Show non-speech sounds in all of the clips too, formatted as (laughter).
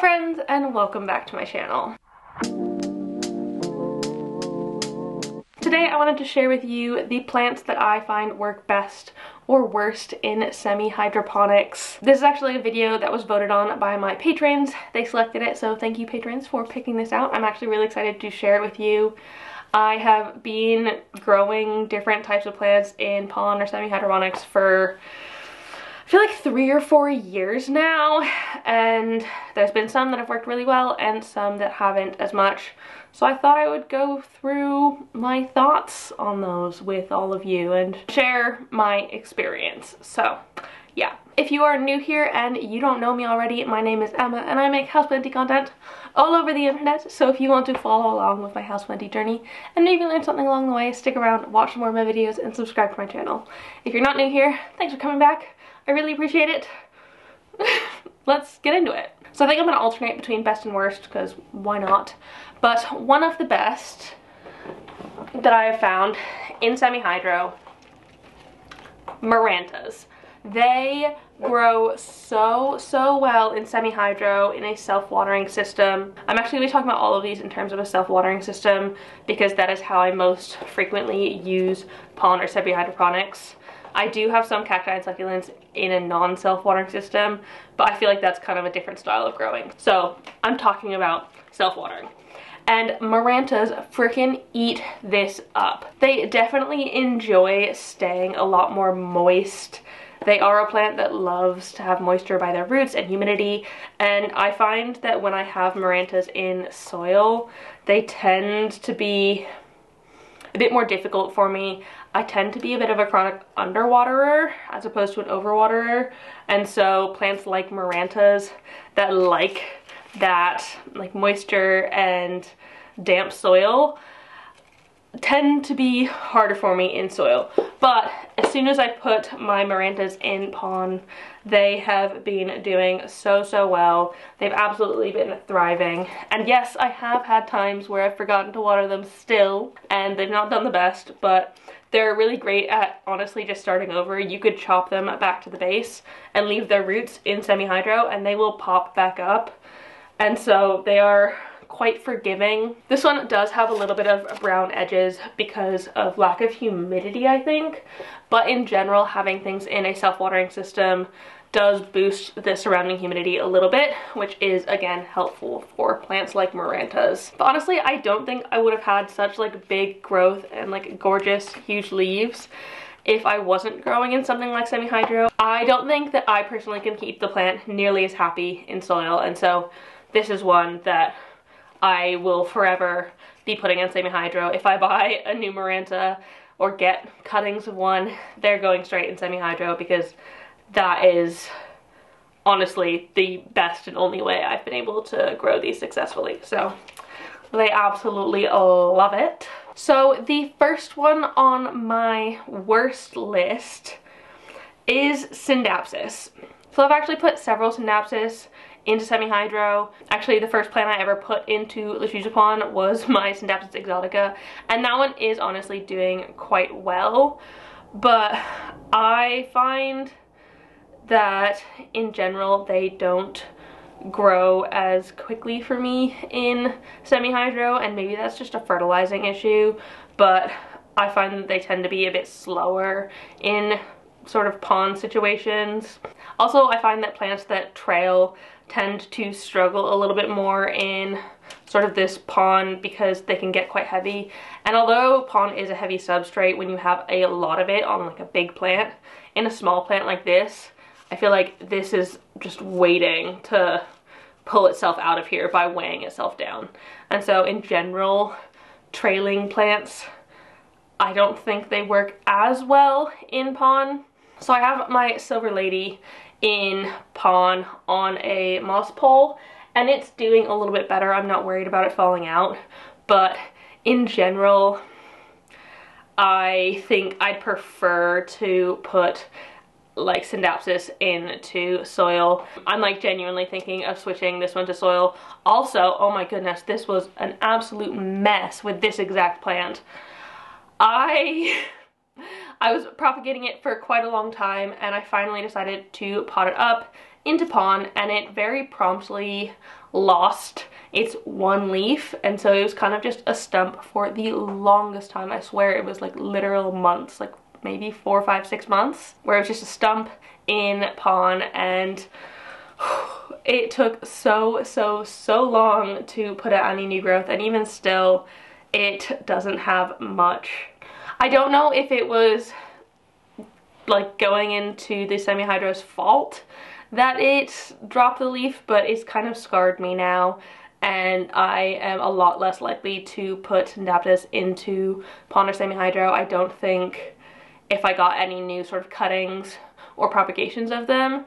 friends and welcome back to my channel. Today I wanted to share with you the plants that I find work best or worst in semi-hydroponics. This is actually a video that was voted on by my patrons. They selected it, so thank you patrons for picking this out. I'm actually really excited to share it with you. I have been growing different types of plants in pon or semi-hydroponics for feel like three or four years now and there's been some that have worked really well and some that haven't as much. So I thought I would go through my thoughts on those with all of you and share my experience. So yeah. If you are new here and you don't know me already my name is Emma and I make houseplanty content all over the internet. So if you want to follow along with my houseplanty journey and maybe learn something along the way stick around watch more of my videos and subscribe to my channel. If you're not new here thanks for coming back I really appreciate it. (laughs) Let's get into it. So I think I'm going to alternate between best and worst because why not? But one of the best that I have found in semi-hydro, Marantas. They grow so, so well in semi-hydro in a self-watering system. I'm actually going to be talking about all of these in terms of a self-watering system because that is how I most frequently use pon or semi-hydroponics. I do have some cacti and succulents in a non-self-watering system, but I feel like that's kind of a different style of growing. So I'm talking about self-watering. And Marantas freaking eat this up. They definitely enjoy staying a lot more moist. They are a plant that loves to have moisture by their roots and humidity, and I find that when I have Marantas in soil, they tend to be a bit more difficult for me. I tend to be a bit of a chronic underwaterer as opposed to an overwaterer. And so plants like Marantas that like that like moisture and damp soil tend to be harder for me in soil. But as soon as I put my Marantas in pon, they have been doing so, so well. They've absolutely been thriving. And yes, I have had times where I've forgotten to water them still, and they've not done the best, but they're really great at honestly just starting over. You could chop them back to the base and leave their roots in semi-hydro and they will pop back up. And so they are quite forgiving. This one does have a little bit of brown edges because of lack of humidity, I think. But in general, having things in a self-watering system does boost the surrounding humidity a little bit, which is again helpful for plants like Marantas. But honestly, I don't think I would have had such like big growth and like gorgeous huge leaves if I wasn't growing in something like semi-hydro. I don't think that I personally can keep the plant nearly as happy in soil and so this is one that I will forever be putting in semi-hydro. If I buy a new Maranta or get cuttings of one, they're going straight in semi-hydro because that is honestly the best and only way I've been able to grow these successfully. So they absolutely love it. So the first one on my worst list is Scindapsus. So I've actually put several Scindapsus into semi-hydro. Actually, the first plant I ever put into Lechuza was (laughs) my Scindapsus exotica, and that one is honestly doing quite well. But I find that in general they don't grow as quickly for me in semi-hydro and maybe that's just a fertilizing issue but I find that they tend to be a bit slower in sort of pon situations. Also I find that plants that trail tend to struggle a little bit more in sort of this pon because they can get quite heavy and although pon is a heavy substrate when you have a lot of it on like a big plant in a small plant like this I feel like this is just waiting to pull itself out of here by weighing itself down. And so in general, trailing plants, I don't think they work as well in pon. So I have my Silver Lady in pon on a moss pole and it's doing a little bit better. I'm not worried about it falling out, but in general, I think I'd prefer to put like Scindapsus into soil. I'm like genuinely thinking of switching this one to soil. Also, oh my goodness, this was an absolute mess with this exact plant. I... (laughs) I was propagating it for quite a long time and I finally decided to pot it up into pon and it very promptly lost its one leaf and so it was kind of just a stump for the longest time. I swear it was like literal months, like maybe four, five, six months where it was just a stump in pon and (sighs) it took so, so, so long to put out any new growth and even still it doesn't have much. I don't know if it was like going into the semi-hydro's fault that it dropped the leaf, but it's kind of scarred me now and I am a lot less likely to put Scindapsus into pon or semi-hydro. I don't think if I got any new sort of cuttings or propagations of them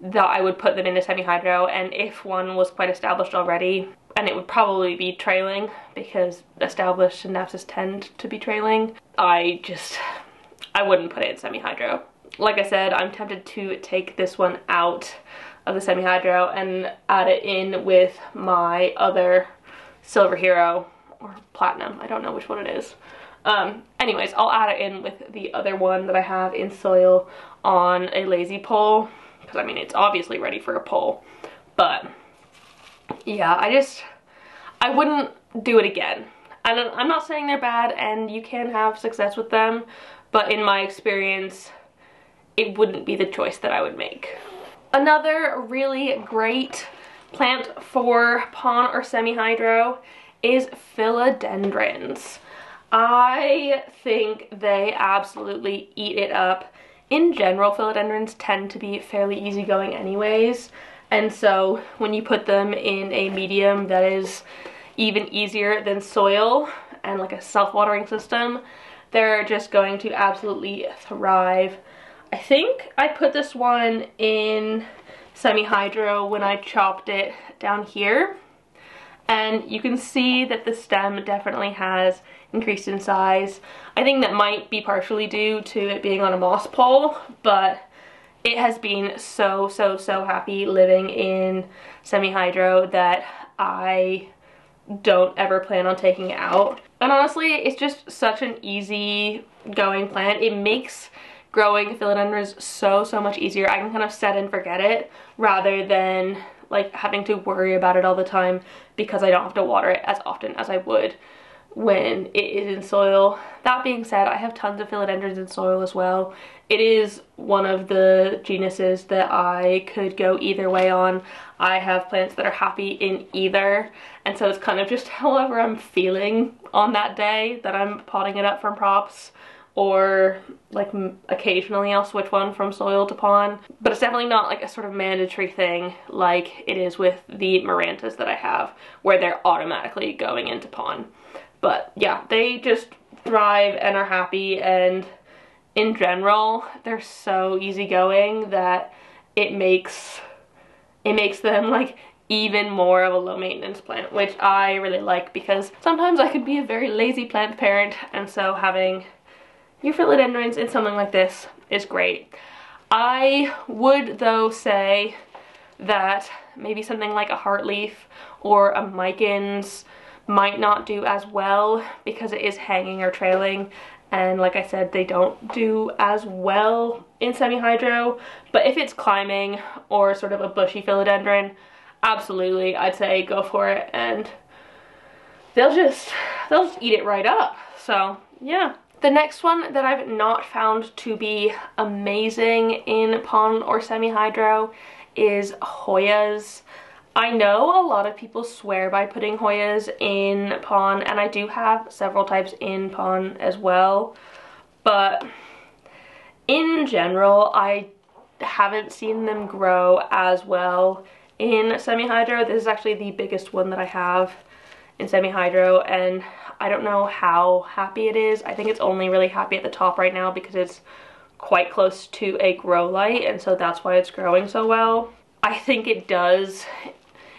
that I would put them into semi-hydro and if one was quite established already and it would probably be trailing because established Scindapsus tend to be trailing, I just, I wouldn't put it in semi-hydro. Like I said, I'm tempted to take this one out of the semi-hydro and add it in with my other silver hero or platinum, I don't know which one it is. Um, anyways, I'll add it in with the other one that I have in soil on a lazy pole because I mean it's obviously ready for a pole but yeah I just I wouldn't do it again and I'm not saying they're bad and you can have success with them but in my experience it wouldn't be the choice that I would make. Another really great plant for pon or semi-hydro is philodendrons. I think they absolutely eat it up. In general, philodendrons tend to be fairly easygoing anyways, and so when you put them in a medium that is even easier than soil and like a self-watering system, they're just going to absolutely thrive. I think I put this one in semi-hydro when I chopped it down here and you can see that the stem definitely has increased in size. I think that might be partially due to it being on a moss pole, but it has been so, so, so happy living in semi-hydro that I don't ever plan on taking it out. And honestly, it's just such an easy going plant. It makes growing philodendrons so, so much easier. I can kind of set and forget it rather than like having to worry about it all the time because I don't have to water it as often as I would when it is in soil. That being said, I have tons of philodendrons in soil as well. It is one of the genuses that I could go either way on. I have plants that are happy in either and so it's kind of just (laughs) however I'm feeling on that day that I'm potting it up from props or like occasionally I'll switch one from soil to pon But it's definitely not like a sort of mandatory thing like it is with the Marantas that I have where they're automatically going into pon. But yeah, they just thrive and are happy and in general they're so easygoing that it makes it makes them like even more of a low maintenance plant which I really like because sometimes I could be a very lazy plant parent and so having your philodendrons in something like this is great. I would though say that maybe something like a heartleaf or a micans might not do as well because it is hanging or trailing. And like I said they don't do as well in semi-hydro. But if it's climbing or sort of a bushy philodendron absolutely I'd say go for it. And they'll just they'll just eat it right up. So yeah. The next one that I've not found to be amazing in pon or semi-hydro is Hoyas. I know a lot of people swear by putting Hoyas in pon and I do have several types in pon as well but in general I haven't seen them grow as well in semi-hydro. This is actually the biggest one that I have in semi-hydro and I don't know how happy it is. I think it's only really happy at the top right now because it's quite close to a grow light and so that's why it's growing so well. I think it does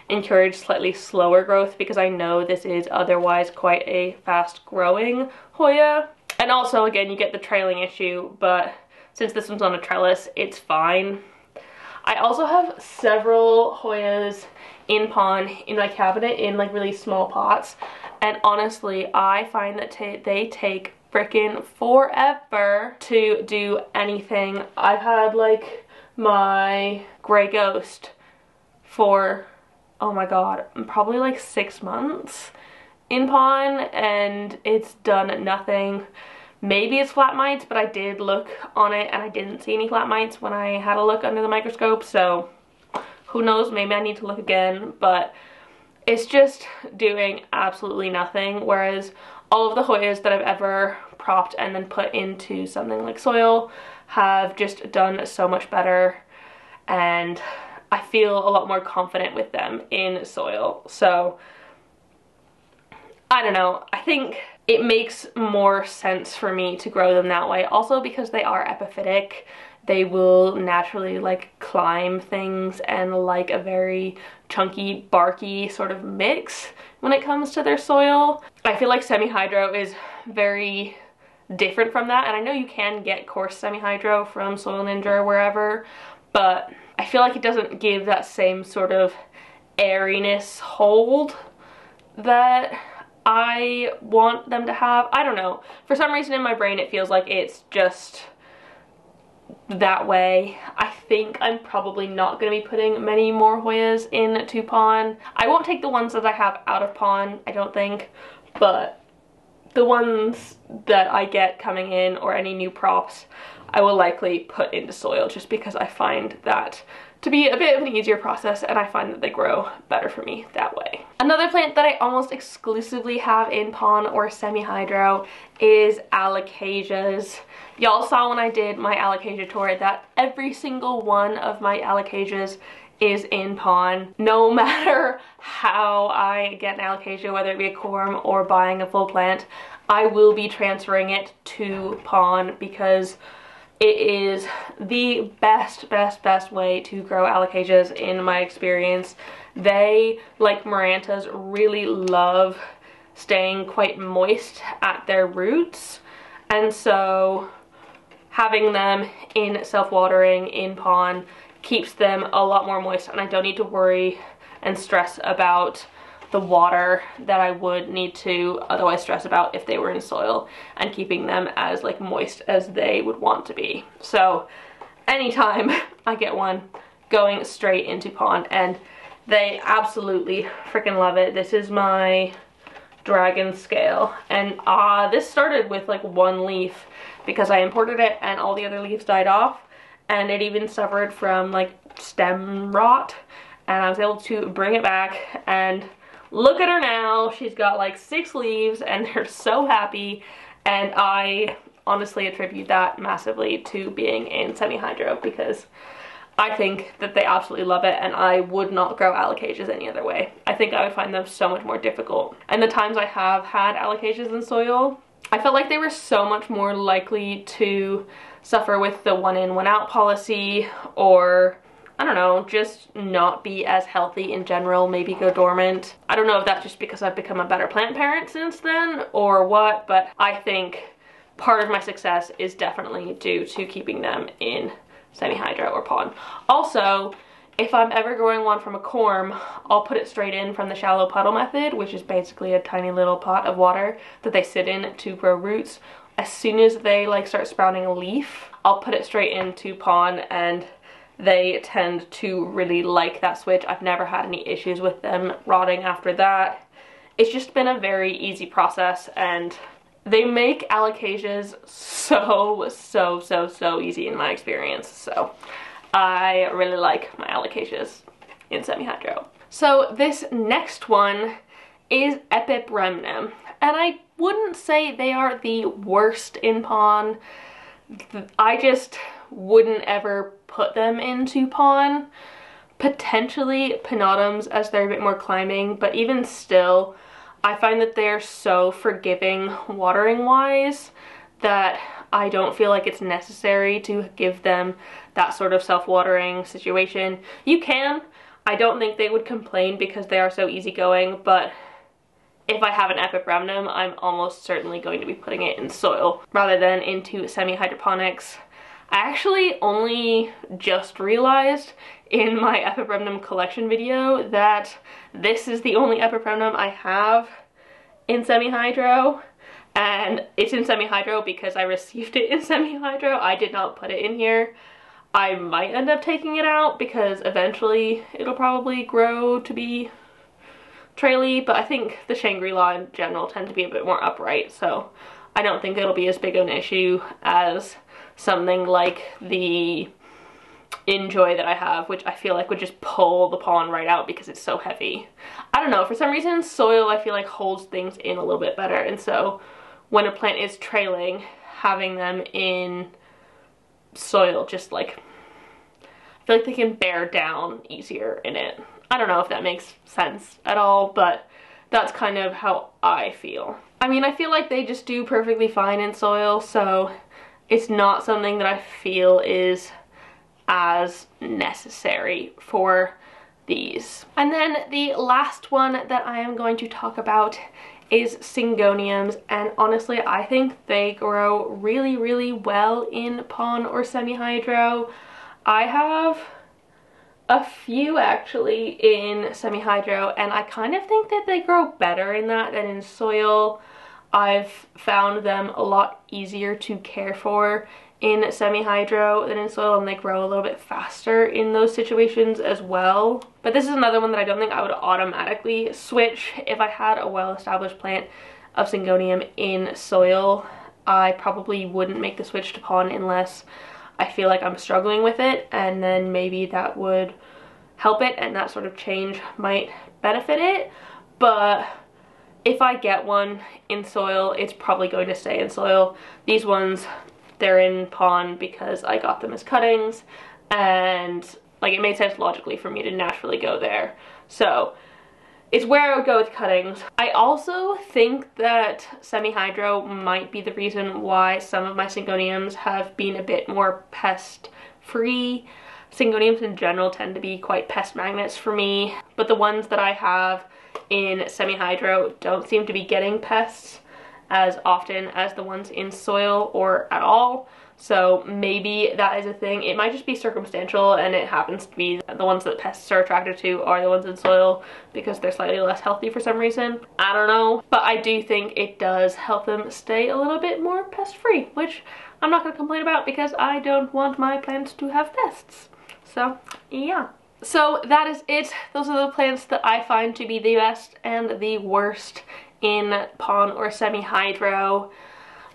encourage slightly slower growth because I know this is otherwise quite a fast growing Hoya. And also again you get the trailing issue but since this one's on a trellis it's fine. I also have several Hoyas in pon in my cabinet in like really small pots and honestly I find that they take freaking forever to do anything. I've had like my Grey Ghost for, oh my god, I'm probably like six months in Pon and it's done nothing. Maybe it's flat mites, but I did look on it and I didn't see any flat mites when I had a look under the microscope, so who knows, maybe I need to look again, but it's just doing absolutely nothing, whereas all of the Hoyas that I've ever propped and then put into something like soil have just done so much better and I feel a lot more confident with them in soil. So I don't know, I think it makes more sense for me to grow them that way. Also because they are epiphytic, they will naturally like climb things and like a very chunky, barky sort of mix when it comes to their soil. I feel like semi-hydro is very different from that and I know you can get coarse semi-hydro from Soil Ninja or wherever but I feel like it doesn't give that same sort of airiness hold that I want them to have. I don't know. For some reason in my brain it feels like it's just that way. I think I'm probably not going to be putting many more Hoyas into Pon. I won't take the ones that I have out of Pon, I don't think, but the ones that I get coming in or any new props, I will likely put into soil just because I find that to be a bit of an easier process and I find that they grow better for me that way. Another plant that I almost exclusively have in pon or semi-hydro is alocasias. Y'all saw when I did my alocasia tour that every single one of my alocasias is in pon. No (laughs) matter how I get an alocasia, whether it be a corm or buying a full plant, I will be transferring it to pon because it is the best, best, best way to grow alocasias in my experience. They, like Marantas, really love staying quite moist at their roots. And so having them in self-watering in pon keeps them a lot more moist and I don't need to worry and stress about the water that I would need to otherwise stress about if they were in soil and keeping them as like moist as they would want to be. So anytime (laughs) I get one going straight into pon and they absolutely freaking love it. This is my dragon scale and uh, this started with like one leaf because I imported it and all the other leaves died off and it even suffered from like stem rot and I was able to bring it back and Look at her now. She's got like six leaves and (laughs) they're so happy. And I honestly attribute that massively to being in semi-hydro because I think that they absolutely love it and I would not grow alocasias any other way. I think I would find them so much more difficult. And the times I have had alocasias in soil, I felt like they were so much more likely to suffer with the one in one out policy or I don't know, just not be as healthy in general, maybe go dormant. I don't know if that's just because I've become a better plant parent since then or what, but I think part of my success is definitely due to keeping them in semi-hydro or pon. Also, if I'm ever growing one from a corm, I'll put it straight in from the shallow puddle method, which is basically a tiny little pot of water that they sit in to grow roots. As soon as they like start sprouting a leaf, I'll put it straight into pon and they tend to really like that switch. I've never had any issues with them rotting after that. It's just been a very easy process and they make alocasias so, so, so, so easy in my experience. So I really like my alocasias in semi-hydro. So this next one is Epipremnum. And I wouldn't say they are the worst in pon. I just wouldn't ever put them into pon. Potentially Pinnatums as they're a bit more climbing, but even still, I find that they're so forgiving watering wise that I don't feel like it's necessary to give them that sort of self-watering situation. You can. I don't think they would complain because they are so easygoing, but if I have an epipremnum, I'm almost certainly going to be putting it in soil rather than into semi-hydroponics. I actually only just realized in my epipremnum collection video that this is the only epipremnum I have in semi-hydro and it's in semi-hydro because I received it in (laughs) semi-hydro. I did not put it in here. I might end up taking it out because eventually it'll probably grow to be traily, but I think the Shangri-La in general tend to be a bit more upright, so I don't think it'll be as big of an issue as something like the Enjoy that I have, which I feel like would just pull the pollen right out because it's so heavy. I don't know, for some reason soil I feel like holds things in a little bit better, and so when a plant is trailing, having them in soil just like I feel like they can bear down easier in it. I don't know if that makes sense at all, but that's kind of how I feel. I mean, I feel like they just do perfectly fine in soil, so it's not something that I feel is as necessary for these. And then the last one that I am going to talk about is syngoniums and honestly I think they grow really really well in pon or semi-hydro. I have a few actually in semi-hydro and I kind of think that they grow better in that than in soil. I've found them a lot easier to care for in semi-hydro than in soil and they grow a little bit faster in those situations as well. But this is another one that I don't think I would automatically switch if I had a well-established plant of syngonium in soil. I probably wouldn't make the switch to pon unless I feel like I'm struggling with it and then maybe that would help it and that sort of change might benefit it. But if I get one in soil, it's probably going to stay in soil. These ones they're in pon because I got them as cuttings and like it made sense logically for me to naturally go there. So it's where I would go with cuttings. I also think that semi-hydro might be the reason why some of my syngoniums have been a bit more pest free. Syngoniums in general tend to be quite pest magnets for me, but the ones that I have in semi-hydro don't seem to be getting pests as often as the ones in soil or at all. So maybe that is a thing. It might just be circumstantial and it happens to be the ones that pests are attracted to are the ones in soil because they're slightly less healthy for some reason. I don't know. But I do think it does help them stay a little bit more pest free, which I'm not to complain about because I don't want my plants to have pests. So yeah. So that is it. Those are the plants that I find to be the best and the worst in pon or semi-hydro.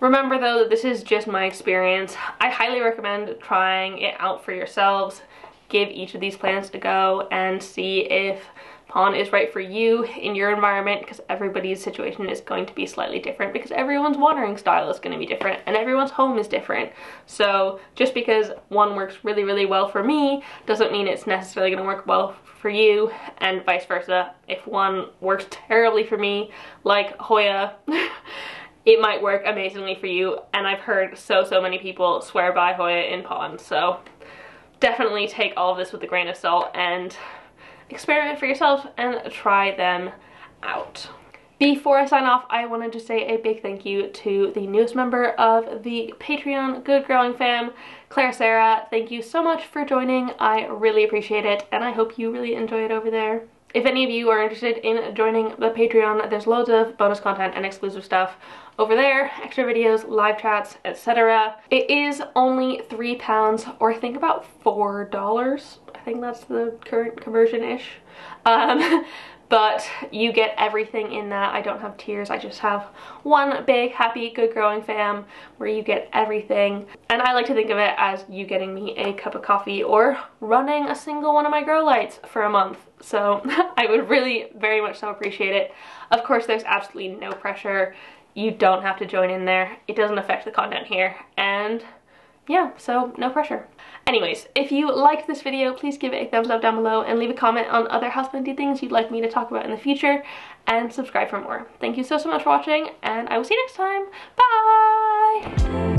Remember though that this is just my experience. I highly recommend trying it out for yourselves. Give each of these plants a go and see if pon is right for you in your environment because everybody's situation is going to be slightly different because everyone's watering style is going to be different and everyone's home is different. So just because one works really, really well for me doesn't mean it's necessarily going to work well for you and vice versa. If one works terribly for me, like Hoya, (laughs) it might work amazingly for you. And I've heard so, so many people swear by Hoya in pon. So definitely take all of this with a grain of salt and experiment for yourself and try them out. Before I sign off, I wanted to say a big thank you to the newest member of the Patreon Good Growing Fam, Claire Sarah. Thank you so much for joining. I really appreciate it, and I hope you really enjoy it over there. If any of you are interested in joining the Patreon, there's loads of bonus content and exclusive stuff over there, extra videos, live chats, etc. It is only three pounds, or I think about four dollars. I think that's the current conversion-ish. Um, (laughs) but you get everything in that. I don't have tiers, I just have one big, happy, good growing fam where you get everything. And I like to think of it as you getting me a cup of coffee or running a single one of my grow lights for a month. So (laughs) I would really very much so appreciate it. Of course, there's absolutely no pressure. You don't have to join in there. It doesn't affect the content here. And yeah, so no pressure. Anyways, if you liked this video, please give it a thumbs up down below and leave a comment on other houseplanty things you'd like me to talk about in the future and subscribe for more. Thank you so, so much for watching and I will see you next time. Bye!